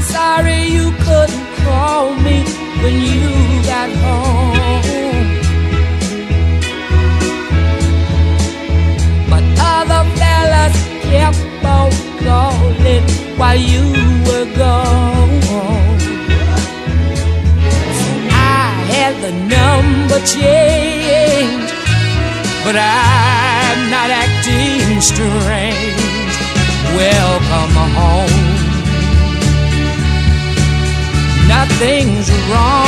Sorry you couldn't call me when you got home. But other fellas kept on calling while you were gone. I had the number changed, but I'm not acting strange. Home. Nothing's wrong.